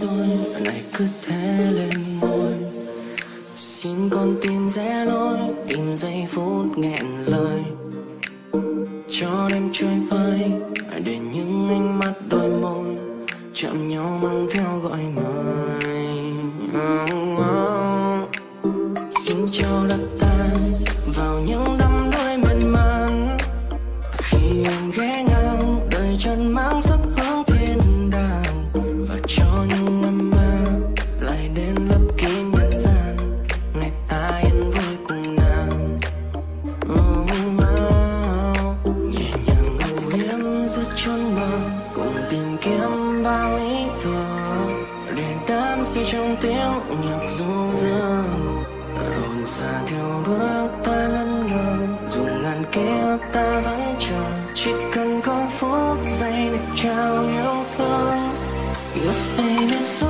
rồi này cứ thế lên ngôi xin con tim rẽ lối tìm giây phút nghẹn lời. Cho đêm trôi vơi để những ánh mắt đôi môi. Chạm nhau mang theo gọi mời. Oh, oh. xin cho đất tan vào những đám mơ cùng tìm kiếm bao ý thơ để đắm say trong tiếng nhạc du dương. Hồn xa theo bước ta ngân ngờ dù ngàn kiếp ta vẫn chờ. Chỉ cần có phút giây để trao yêu thương. Your space is so